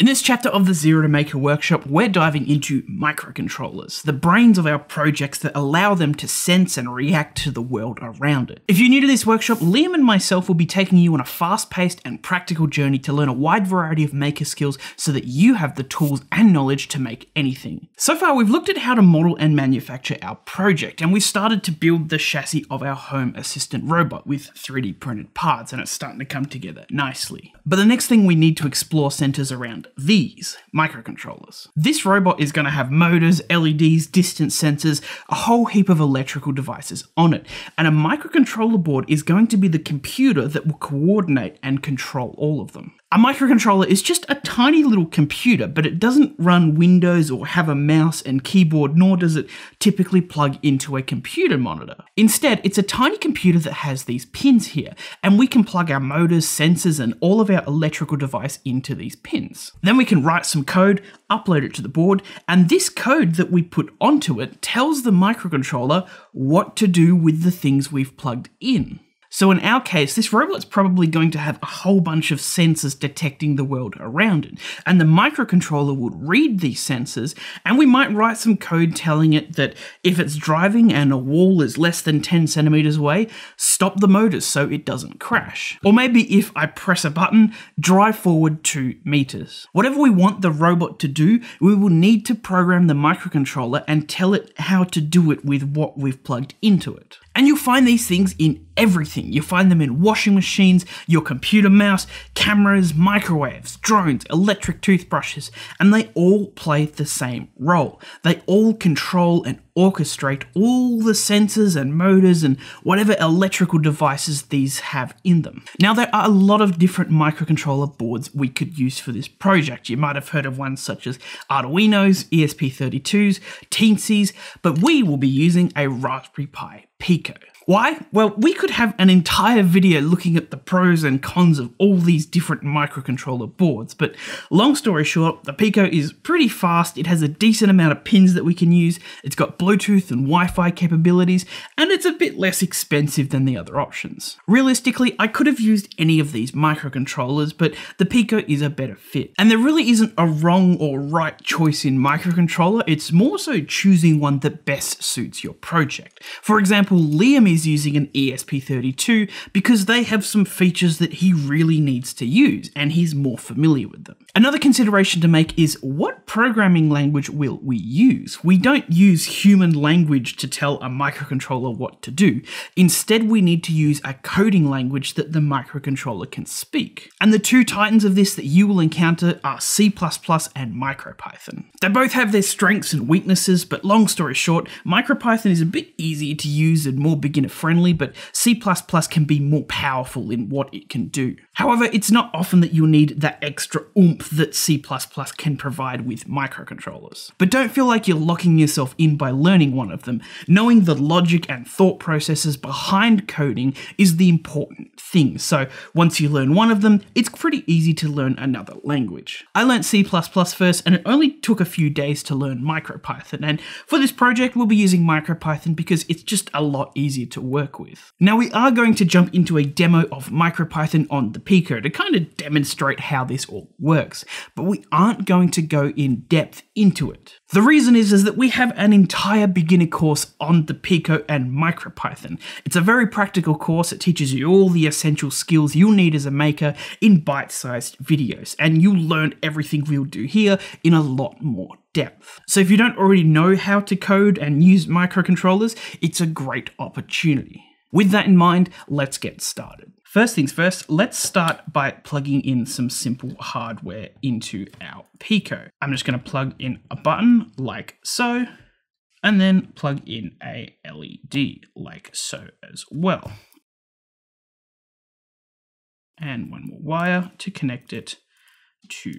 In this chapter of the Zero to Maker workshop, we're diving into microcontrollers, the brains of our projects that allow them to sense and react to the world around it. If you're new to this workshop, Liam and myself will be taking you on a fast-paced and practical journey to learn a wide variety of maker skills so that you have the tools and knowledge to make anything. So far, we've looked at how to model and manufacture our project, and we started to build the chassis of our home assistant robot with 3D printed parts, and it's starting to come together nicely. But the next thing we need to explore centers around these microcontrollers. This robot is going to have motors, LEDs, distance sensors, a whole heap of electrical devices on it, and a microcontroller board is going to be the computer that will coordinate and control all of them. A microcontroller is just a tiny little computer, but it doesn't run Windows or have a mouse and keyboard, nor does it typically plug into a computer monitor. Instead, it's a tiny computer that has these pins here, and we can plug our motors, sensors, and all of our electrical device into these pins. Then we can write some code, upload it to the board, and this code that we put onto it tells the microcontroller what to do with the things we've plugged in. So in our case, this robot's probably going to have a whole bunch of sensors detecting the world around it, and the microcontroller would read these sensors, and we might write some code telling it that if it's driving and a wall is less than 10 centimeters away, stop the motors so it doesn't crash. Or maybe if I press a button, drive forward 2 meters. Whatever we want the robot to do, we will need to program the microcontroller and tell it how to do it with what we've plugged into it. And you'll find these things in everything. You'll find them in washing machines, your computer mouse, cameras, microwaves, drones, electric toothbrushes, and they all play the same role. They all control and orchestrate all the sensors and motors and whatever electrical devices these have in them. Now, there are a lot of different microcontroller boards we could use for this project. You might have heard of ones such as Arduinos, ESP32s, Teensy's, but we will be using a Raspberry Pi Pico. Why? Well, we could have an entire video looking at the pros and cons of all these different microcontroller boards, but long story short, the Pico is pretty fast, it has a decent amount of pins that we can use, it's got Bluetooth and Wi-Fi capabilities, and it's a bit less expensive than the other options. Realistically, I could have used any of these microcontrollers, but the Pico is a better fit. And there really isn't a wrong or right choice in microcontroller, it's more so choosing one that best suits your project. For example, Liam is using an ESP32 because they have some features that he really needs to use and he's more familiar with them. Another consideration to make is what programming language will we use? We don't use human language to tell a microcontroller what to do. Instead, we need to use a coding language that the microcontroller can speak. And the two titans of this that you will encounter are C++ and MicroPython. They both have their strengths and weaknesses, but long story short, MicroPython is a bit easier to use and more beginner friendly, but C++ can be more powerful in what it can do. However, it's not often that you'll need that extra oomph that C++ can provide with microcontrollers. But don't feel like you're locking yourself in by learning one of them. Knowing the logic and thought processes behind coding is the important thing. So once you learn one of them, it's pretty easy to learn another language. I learned C++ first and it only took a few days to learn MicroPython. And for this project, we'll be using MicroPython because it's just a lot easier to work with. Now we are going to jump into a demo of MicroPython on the Pico to kind of demonstrate how this all works, but we aren't going to go in depth into it. The reason is, is that we have an entire beginner course on the Pico and MicroPython. It's a very practical course. It teaches you all the essential skills you'll need as a maker in bite-sized videos, and you'll learn everything we'll do here in a lot more depth. So if you don't already know how to code and use microcontrollers, it's a great opportunity. With that in mind, let's get started. First things first, let's start by plugging in some simple hardware into our Pico. I'm just going to plug in a button like so, and then plug in a LED like so as well. And one more wire to connect it to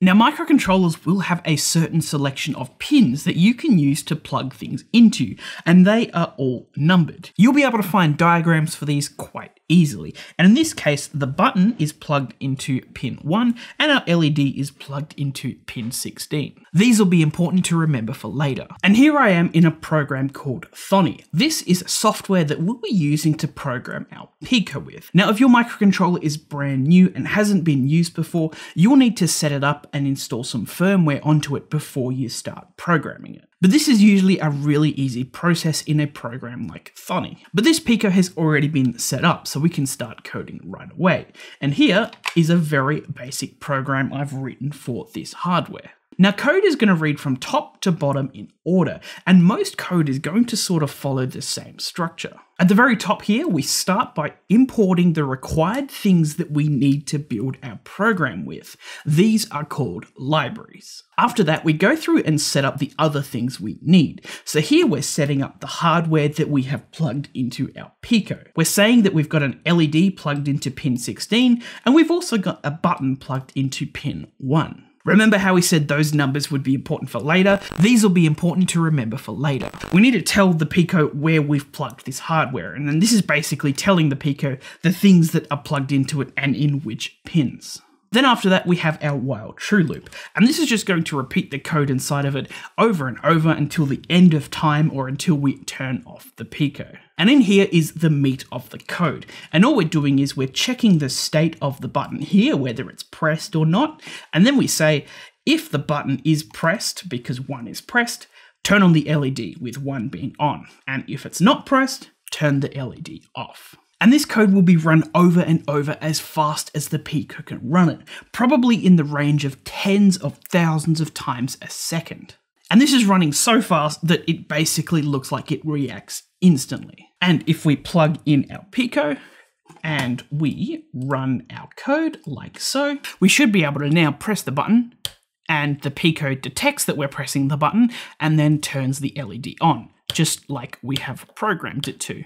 Now, microcontrollers will have a certain selection of pins that you can use to plug things into, and they are all numbered. You'll be able to find diagrams for these quite easily. And in this case, the button is plugged into pin 1 and our LED is plugged into pin 16. These will be important to remember for later. And here I am in a program called Thonny. This is software that we'll be using to program our Pico with. Now, if your microcontroller is brand new and hasn't been used before, you'll need to set it up and install some firmware onto it before you start programming it. But this is usually a really easy process in a program like Thonny. But this Pico has already been set up, so we can start coding right away. And here is a very basic program I've written for this hardware. Now, code is going to read from top to bottom in order, and most code is going to sort of follow the same structure. At the very top here, we start by importing the required things that we need to build our program with. These are called libraries. After that, we go through and set up the other things we need. So here we're setting up the hardware that we have plugged into our Pico. We're saying that we've got an LED plugged into pin 16, and we've also got a button plugged into pin 1. Remember how we said those numbers would be important for later? These will be important to remember for later. We need to tell the Pico where we've plugged this hardware, and then this is basically telling the Pico the things that are plugged into it and in which pins. Then after that, we have our while true loop. And this is just going to repeat the code inside of it over and over until the end of time or until we turn off the Pico. And in here is the meat of the code. And all we're doing is we're checking the state of the button here, whether it's pressed or not. And then we say, if the button is pressed, because one is pressed, turn on the LED with one being on. And if it's not pressed, turn the LED off. And this code will be run over and over as fast as the Pico can run it, probably in the range of tens of thousands of times a second. And this is running so fast that it basically looks like it reacts instantly. And if we plug in our Pico, and we run our code like so, we should be able to now press the button and the Pico detects that we're pressing the button and then turns the LED on, just like we have programmed it to.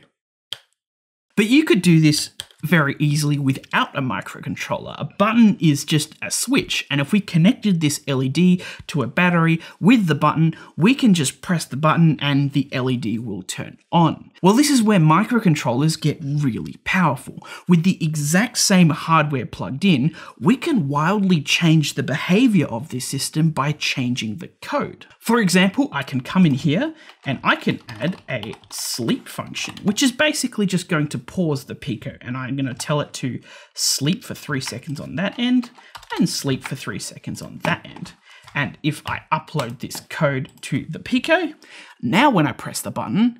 But you could do this very easily without a microcontroller. A button is just a switch, and if we connected this LED to a battery with the button, we can just press the button and the LED will turn on. Well, this is where microcontrollers get really powerful. With the exact same hardware plugged in, we can wildly change the behavior of this system by changing the code. For example, I can come in here and I can add a sleep function, which is basically just going to pause the Pico and I'm going to tell it to sleep for three seconds on that end and sleep for three seconds on that end. And if I upload this code to the Pico, now when I press the button,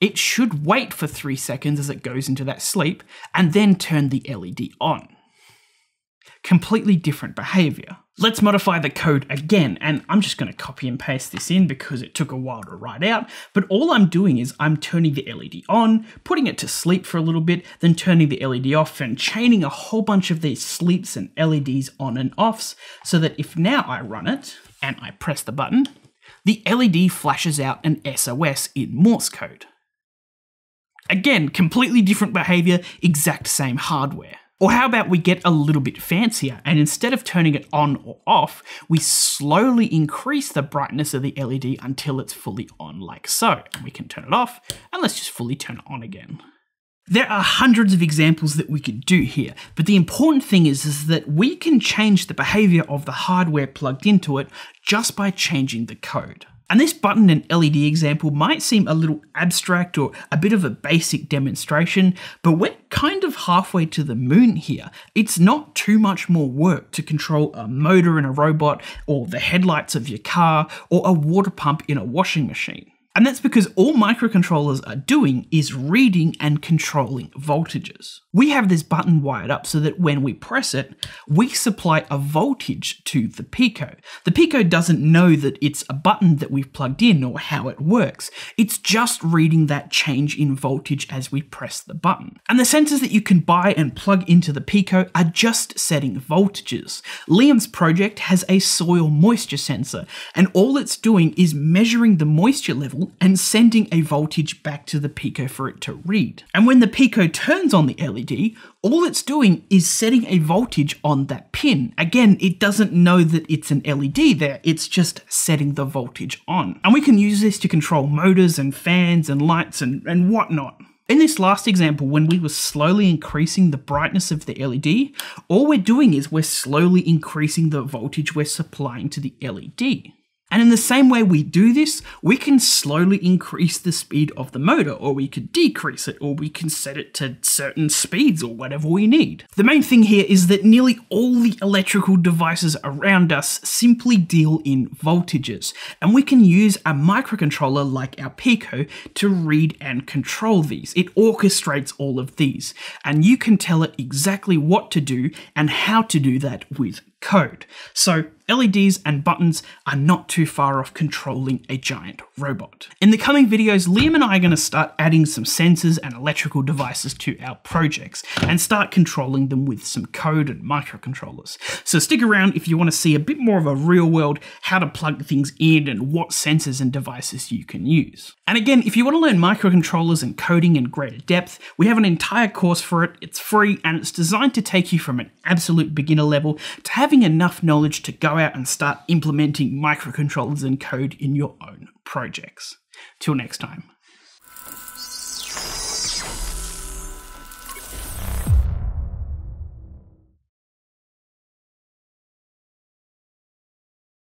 it should wait for three seconds as it goes into that sleep and then turn the LED on. Completely different behavior. Let's modify the code again, and I'm just going to copy and paste this in because it took a while to write out, but all I'm doing is I'm turning the LED on, putting it to sleep for a little bit, then turning the LED off and chaining a whole bunch of these sleeps and LEDs on and offs so that if now I run it and I press the button, the LED flashes out an SOS in Morse code. Again, completely different behavior, exact same hardware. Or how about we get a little bit fancier and instead of turning it on or off, we slowly increase the brightness of the LED until it's fully on like so. And we can turn it off and let's just fully turn it on again. There are hundreds of examples that we could do here, but the important thing is, is that we can change the behavior of the hardware plugged into it just by changing the code. And this button and LED example might seem a little abstract or a bit of a basic demonstration, but we're kind of halfway to the moon here. It's not too much more work to control a motor in a robot, or the headlights of your car, or a water pump in a washing machine. And that's because all microcontrollers are doing is reading and controlling voltages. We have this button wired up so that when we press it, we supply a voltage to the Pico. The Pico doesn't know that it's a button that we've plugged in or how it works. It's just reading that change in voltage as we press the button. And the sensors that you can buy and plug into the Pico are just setting voltages. Liam's project has a soil moisture sensor, and all it's doing is measuring the moisture level and sending a voltage back to the Pico for it to read. And when the Pico turns on the LED, all it's doing is setting a voltage on that pin. Again, it doesn't know that it's an LED there, it's just setting the voltage on. And we can use this to control motors and fans and lights and, and whatnot. In this last example, when we were slowly increasing the brightness of the LED, all we're doing is we're slowly increasing the voltage we're supplying to the LED. And in the same way we do this, we can slowly increase the speed of the motor, or we could decrease it, or we can set it to certain speeds or whatever we need. The main thing here is that nearly all the electrical devices around us simply deal in voltages, and we can use a microcontroller like our Pico to read and control these. It orchestrates all of these, and you can tell it exactly what to do and how to do that with code. So LEDs and buttons are not too far off controlling a giant robot. In the coming videos, Liam and I are going to start adding some sensors and electrical devices to our projects and start controlling them with some code and microcontrollers. So stick around if you want to see a bit more of a real world how to plug things in and what sensors and devices you can use. And again, if you want to learn microcontrollers and coding in greater depth, we have an entire course for it. It's free and it's designed to take you from an absolute beginner level to having enough knowledge to go out and start implementing microcontrollers and code in your own projects. Till next time.